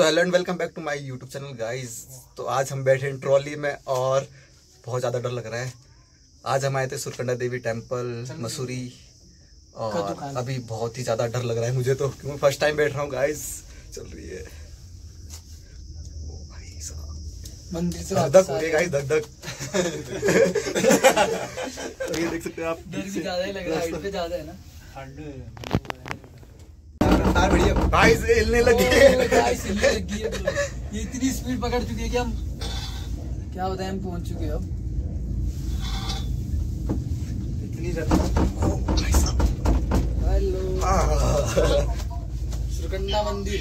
So hello and welcome back to my YouTube channel guys तो आज हम बैठे हैं ट्रॉली में और बहुत ज़्यादा डर लग रहा है। आज हम आए थे सुरकंडा देवी टेंपल मसूरी और अभी बहुत ही ज़्यादा डर लग रहा है मुझे तो क्योंकि फ़र्स्ट टाइम बैठ रहा हूँ गाइस चल रही है। ओ भाई साहब। मंदिर से धक धक हो रही गाइस धक धक तो ये देख सकते हैं आप। डर भी ज़्यादा ही लग रहा है हाइट पे ज़्यादा है ना। रफ्तार बढ़िया। गाइस हिलने लगी। है guys, हिलने लगी है तो। ये इतनी स्पीड पकड़ चुकी है कि हम क्या बताएँ हम पहुँच चुके हैं अब। इतनी ज़्यादा ओ भाई साहब। हेलो। सुरकंडा मंदिर।